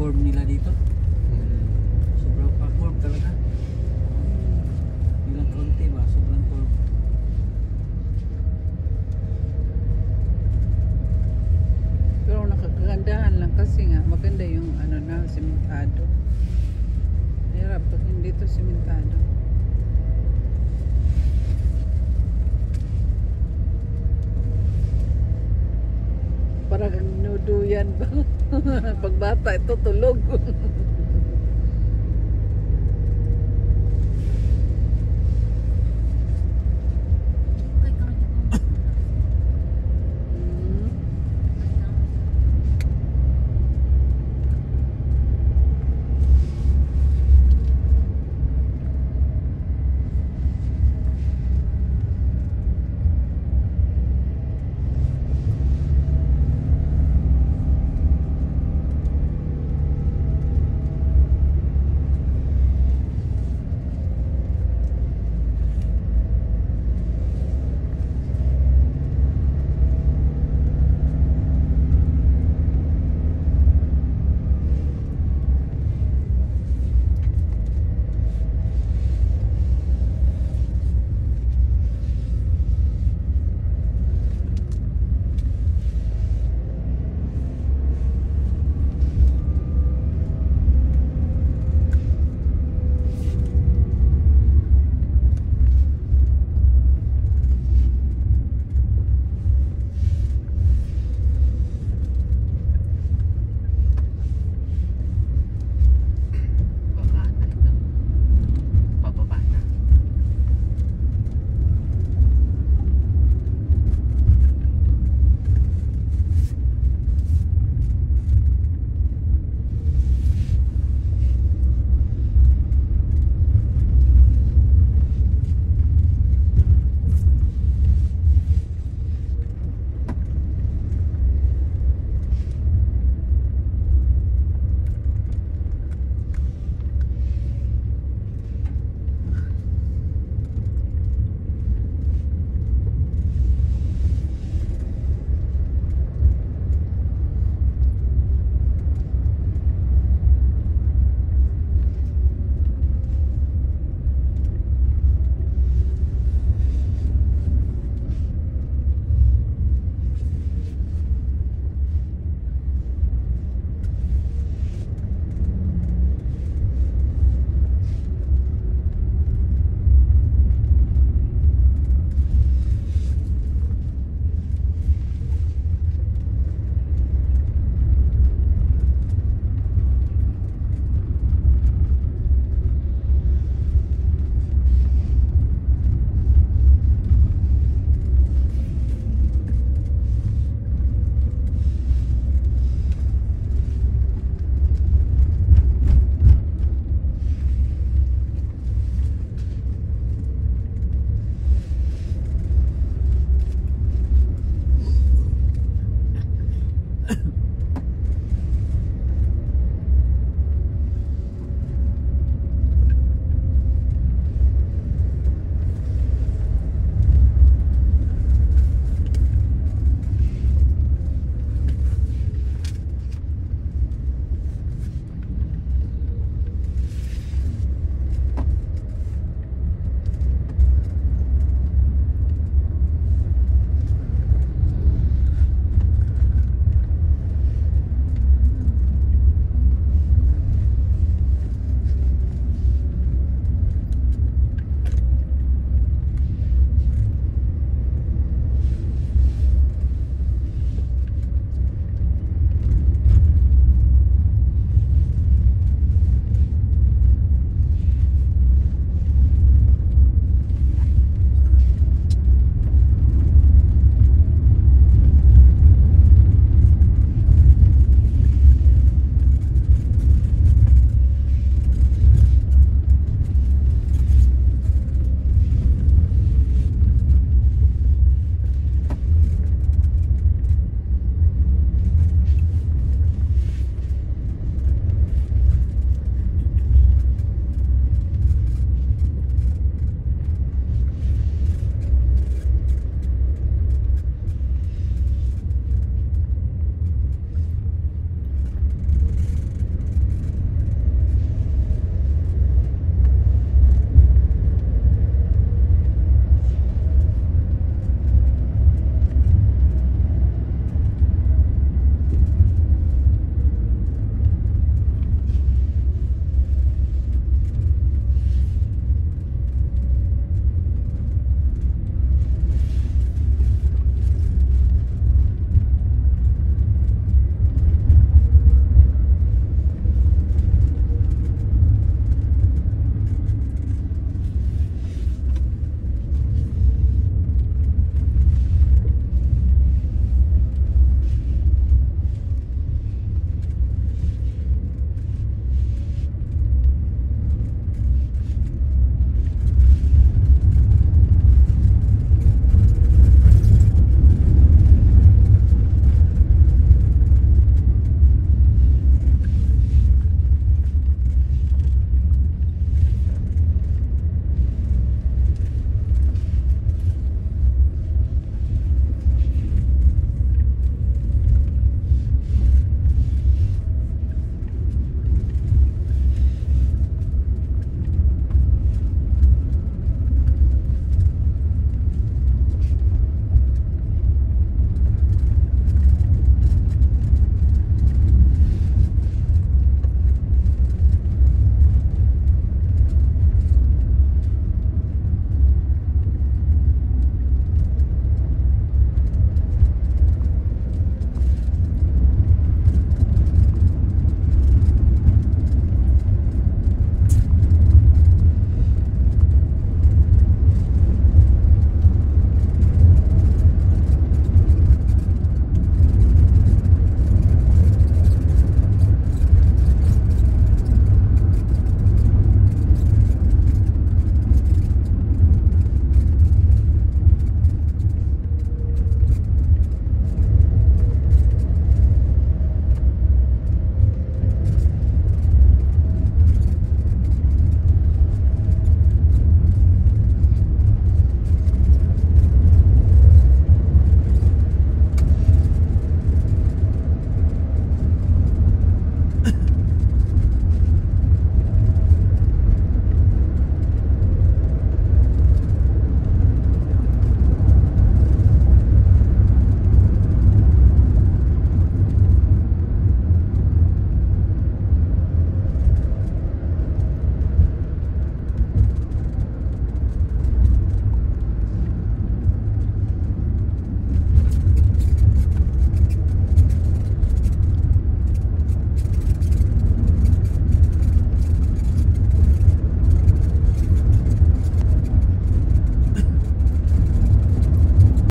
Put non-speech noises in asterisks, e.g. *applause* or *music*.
curve nila dito. Sobrang pa-curve talaga. Bilang konti ba? Sobrang curve. Pero nakakagandahan lang kasi nga maganda yung ano na simentado. Hirap pag hindi to simentado. Parang nuduyan ba? *laughs* pag bata ito tulog. *laughs*